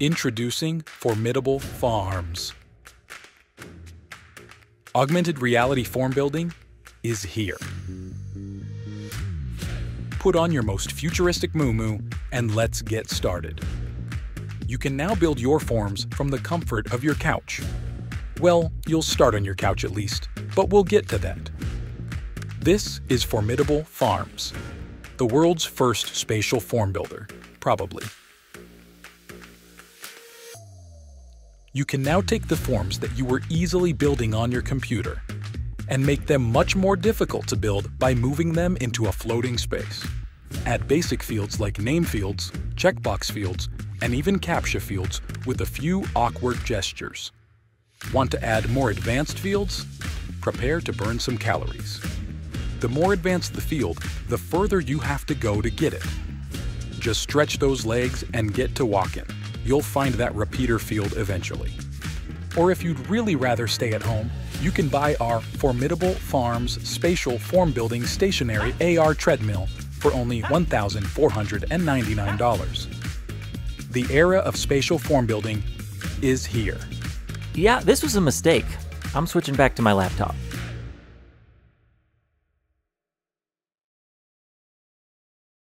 Introducing Formidable Farms. Augmented reality form building is here. Put on your most futuristic moo and let's get started. You can now build your forms from the comfort of your couch. Well, you'll start on your couch at least, but we'll get to that. This is Formidable Farms, the world's first spatial form builder, probably. You can now take the forms that you were easily building on your computer and make them much more difficult to build by moving them into a floating space. Add basic fields like name fields, checkbox fields, and even CAPTCHA fields with a few awkward gestures. Want to add more advanced fields? Prepare to burn some calories. The more advanced the field, the further you have to go to get it. Just stretch those legs and get to walking. You'll find that repeater field eventually. Or if you'd really rather stay at home, you can buy our Formidable Farms Spatial Form Building Stationary AR Treadmill for only $1,499. The era of spatial form building is here. Yeah, this was a mistake. I'm switching back to my laptop.